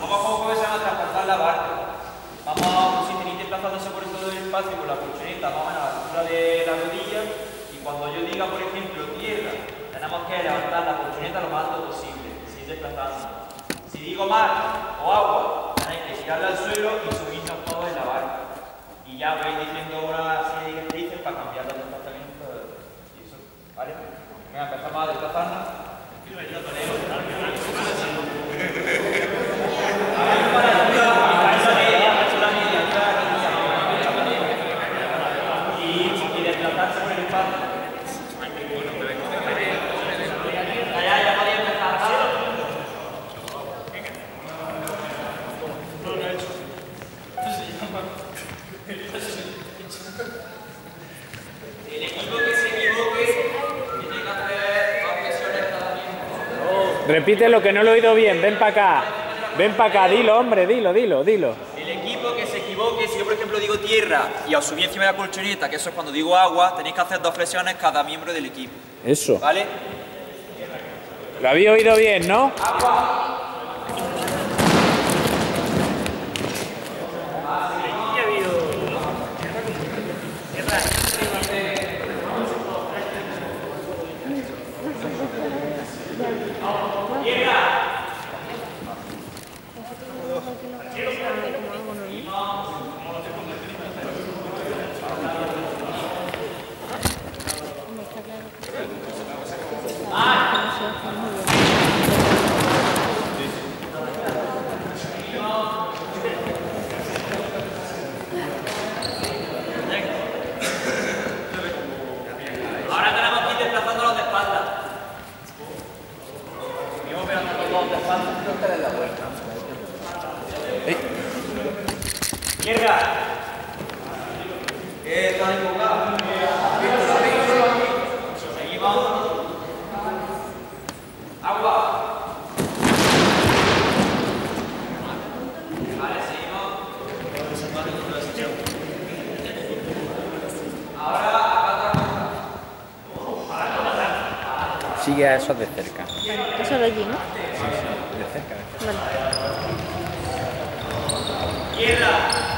Vamos a comenzar a transportar la barca. Vamos a ir desplazándose por todo el espacio, por la colchoneta. Vamos a la altura de la rodilla. Y cuando yo diga, por ejemplo, tierra, tenemos que levantar la colchoneta lo más alto posible. Si digo mar o agua, hay que tirarla al suelo y subirnos todos en la barca. Y ya veis diciendo. Repite lo que no lo he oído bien. Ven para acá. Ven para acá. Dilo, hombre. Dilo, dilo, dilo. El equipo que se equivoque, si yo por ejemplo digo tierra y os subí encima de la colchoneta, que eso es cuando digo agua, tenéis que hacer dos flexiones cada miembro del equipo. Eso. ¿Vale? Lo había oído bien, ¿no? Ahora tenemos que ir desplazándolos de espalda. Seguimos desplazándolos de espalda. Izquierda. ¿Qué tal enfocado? Seguimos. Agua. Vale, seguimos. Ahora, acá atrás. Sigue a esos de cerca. Eso de allí, ¿no? De cerca. Vale. Izquierda.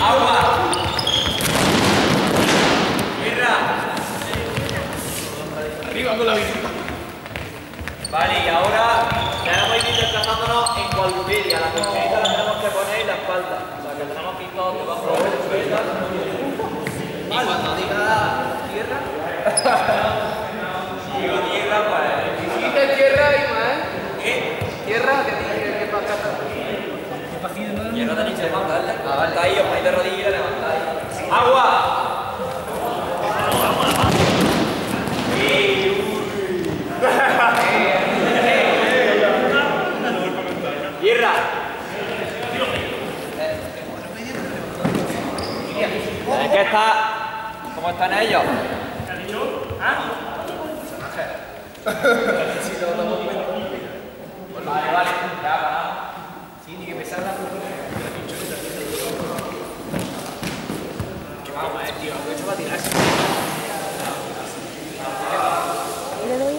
Agua. Tierra. Con la bici. Vale, y ahora tenemos que ir desplazándonos en cuadrupedia. La colchoneta la tenemos que poner en la espalda. O sea, que tenemos que ir todos debajo de la colchoneta. Y cuando diga tierra, si digo tierra, pues... Dijiste tierra, Ima, ¿eh? ¿Qué? Tierra, que tiene que pasar. Tierra tenéis que levantarla. Levantáis, os ponéis de rodillas y levantáis. ¡Agua! Tierra. Es que está... ¿Cómo están ellos? Vale, vale, ya ganamos. Tiene que pesar la Vamos, eh, tío, a...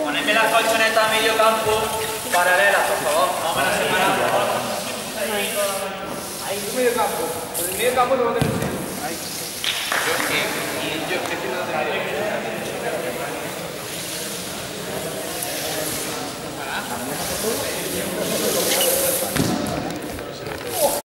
Ponedme colchonetas a medio campo paralelas, por favor. Más o menos separadas. Ahí, en medio campo. En el medio campo lo voy a tener.